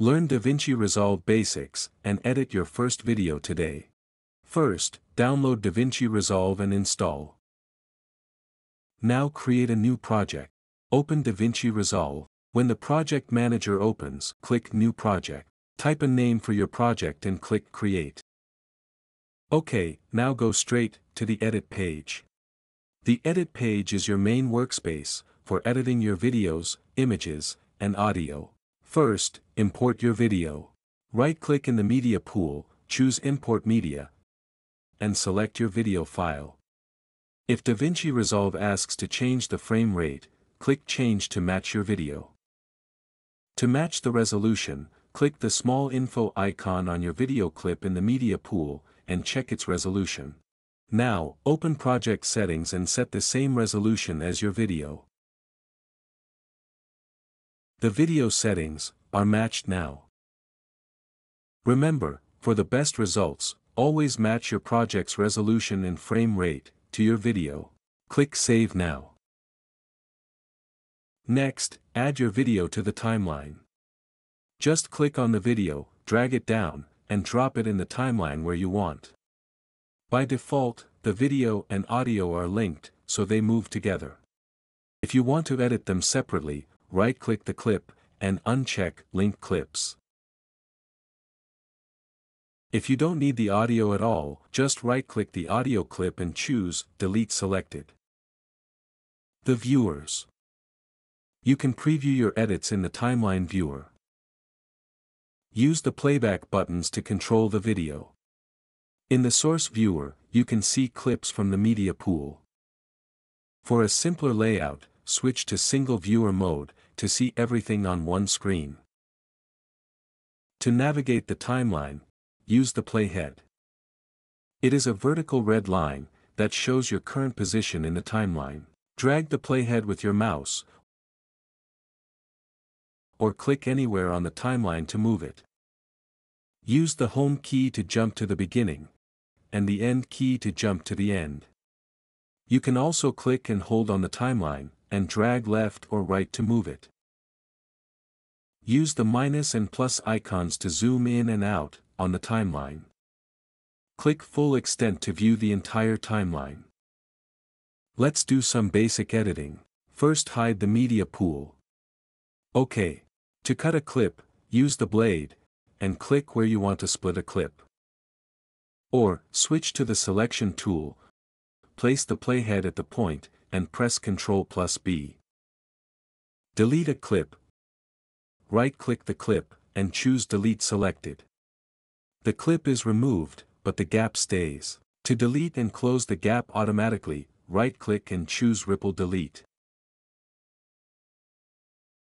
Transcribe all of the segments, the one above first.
Learn DaVinci Resolve basics and edit your first video today. First, download DaVinci Resolve and install. Now create a new project. Open DaVinci Resolve. When the project manager opens, click New Project. Type a name for your project and click Create. OK, now go straight to the Edit page. The Edit page is your main workspace for editing your videos, images, and audio. First, import your video. Right-click in the media pool, choose Import Media, and select your video file. If DaVinci Resolve asks to change the frame rate, click Change to match your video. To match the resolution, click the small info icon on your video clip in the media pool, and check its resolution. Now, open project settings and set the same resolution as your video. The video settings are matched now. Remember, for the best results, always match your project's resolution and frame rate to your video. Click Save now. Next, add your video to the timeline. Just click on the video, drag it down, and drop it in the timeline where you want. By default, the video and audio are linked, so they move together. If you want to edit them separately, right-click the clip, and uncheck Link Clips. If you don't need the audio at all, just right-click the audio clip and choose Delete Selected. The Viewers. You can preview your edits in the Timeline Viewer. Use the playback buttons to control the video. In the source viewer, you can see clips from the media pool. For a simpler layout, switch to single viewer mode, to see everything on one screen. To navigate the timeline, use the playhead. It is a vertical red line, that shows your current position in the timeline. Drag the playhead with your mouse, or click anywhere on the timeline to move it. Use the home key to jump to the beginning, and the end key to jump to the end. You can also click and hold on the timeline, and drag left or right to move it. Use the minus and plus icons to zoom in and out, on the timeline. Click full extent to view the entire timeline. Let's do some basic editing. First hide the media pool. OK. To cut a clip, use the blade, and click where you want to split a clip. Or, switch to the selection tool, place the playhead at the point, and press Ctrl plus B. Delete a clip. Right-click the clip, and choose Delete Selected. The clip is removed, but the gap stays. To delete and close the gap automatically, right-click and choose Ripple Delete.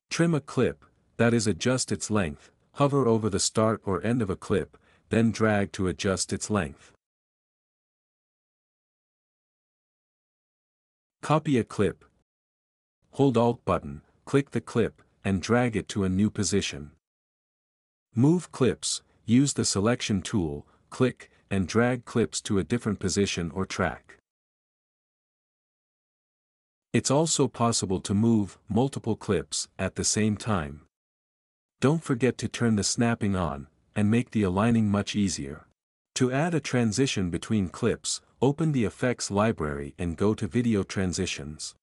Trim a clip, that is adjust its length, hover over the start or end of a clip, then drag to adjust its length. Copy a clip. Hold Alt button, click the clip, and drag it to a new position. Move clips, use the selection tool, click, and drag clips to a different position or track. It's also possible to move multiple clips at the same time. Don't forget to turn the snapping on, and make the aligning much easier. To add a transition between clips, open the Effects library and go to Video Transitions.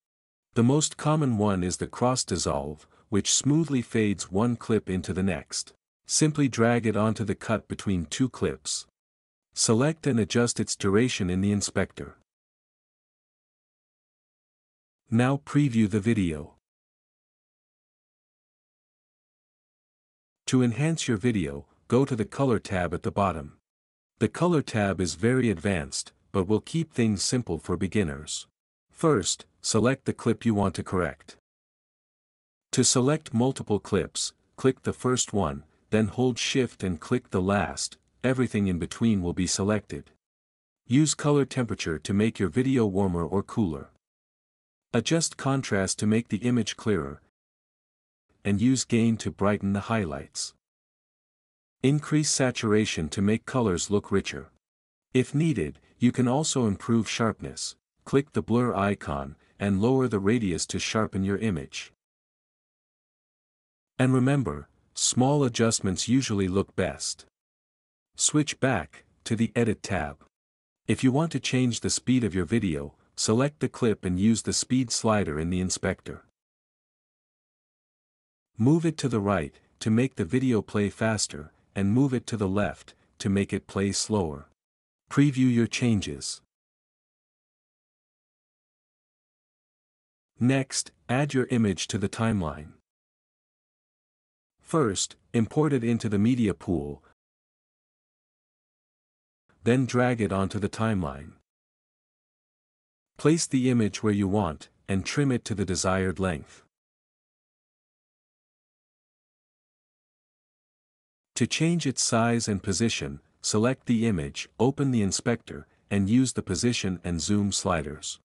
The most common one is the cross dissolve, which smoothly fades one clip into the next. Simply drag it onto the cut between two clips. Select and adjust its duration in the inspector. Now preview the video. To enhance your video, go to the Color tab at the bottom. The Color tab is very advanced, but we'll keep things simple for beginners. First, select the clip you want to correct. To select multiple clips, click the first one, then hold Shift and click the last, everything in between will be selected. Use color temperature to make your video warmer or cooler. Adjust contrast to make the image clearer, and use gain to brighten the highlights. Increase saturation to make colors look richer. If needed, you can also improve sharpness, click the blur icon, and lower the radius to sharpen your image. And remember, small adjustments usually look best. Switch back to the Edit tab. If you want to change the speed of your video, select the clip and use the speed slider in the inspector. Move it to the right, to make the video play faster, and move it to the left, to make it play slower. Preview your changes. Next, add your image to the timeline. First, import it into the media pool, then drag it onto the timeline. Place the image where you want, and trim it to the desired length. To change its size and position, select the image, open the inspector, and use the position and zoom sliders.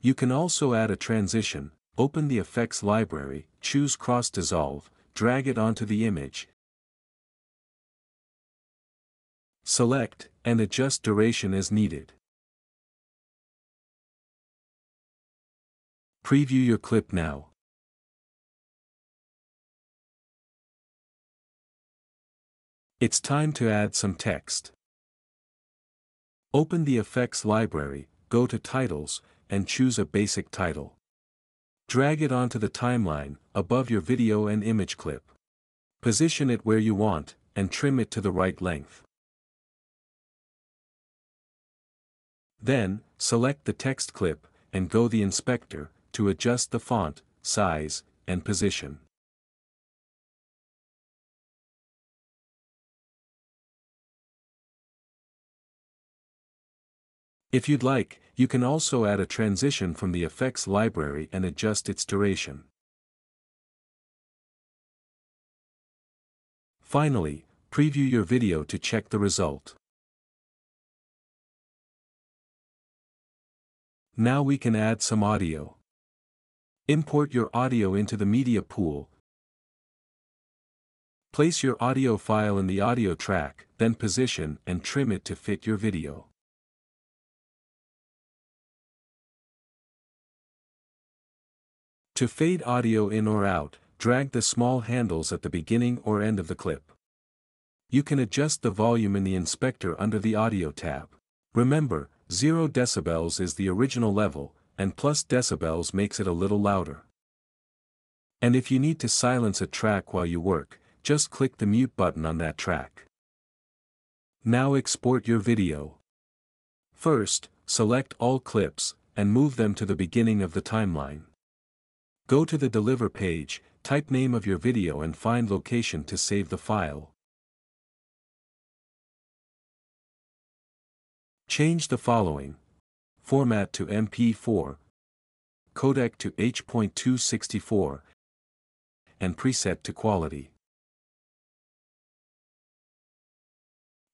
You can also add a transition, open the effects library, choose cross dissolve, drag it onto the image. Select, and adjust duration as needed. Preview your clip now. It's time to add some text. Open the Effects library, go to Titles, and choose a basic title. Drag it onto the timeline, above your video and image clip. Position it where you want, and trim it to the right length. Then, select the text clip, and go the inspector, to adjust the font, size, and position. If you'd like, you can also add a transition from the effects library and adjust its duration. Finally, preview your video to check the result. Now we can add some audio. Import your audio into the media pool. Place your audio file in the audio track, then position and trim it to fit your video. To fade audio in or out, drag the small handles at the beginning or end of the clip. You can adjust the volume in the inspector under the Audio tab. Remember, 0 decibels is the original level, and plus decibels makes it a little louder. And if you need to silence a track while you work, just click the mute button on that track. Now export your video. First, select all clips, and move them to the beginning of the timeline. Go to the Deliver page, type name of your video and find location to save the file. Change the following. Format to MP4. Codec to H.264. And preset to quality.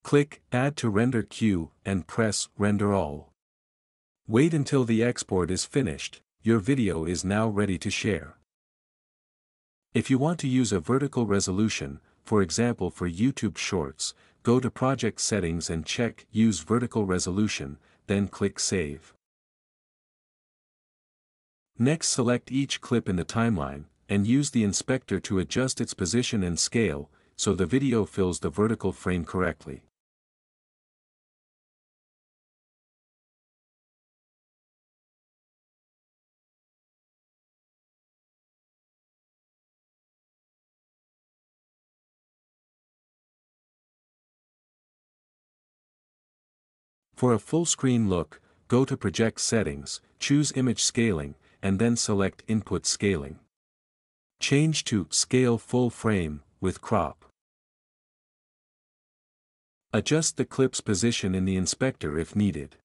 Click Add to Render Queue and press Render All. Wait until the export is finished, your video is now ready to share. If you want to use a vertical resolution, for example for YouTube Shorts, go to Project Settings and check Use Vertical Resolution, then click Save. Next select each clip in the timeline, and use the inspector to adjust its position and scale, so the video fills the vertical frame correctly. For a full screen look, go to Project Settings, choose Image Scaling, and then select Input Scaling. Change to Scale Full Frame, with Crop. Adjust the clip's position in the inspector if needed.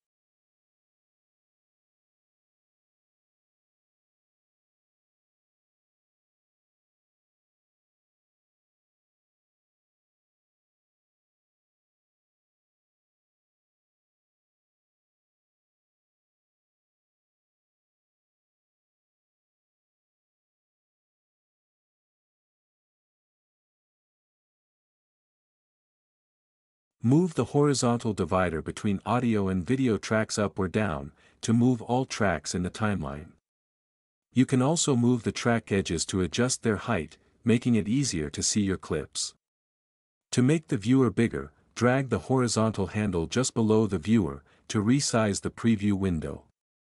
Move the horizontal divider between audio and video tracks up or down, to move all tracks in the timeline. You can also move the track edges to adjust their height, making it easier to see your clips. To make the viewer bigger, drag the horizontal handle just below the viewer, to resize the preview window.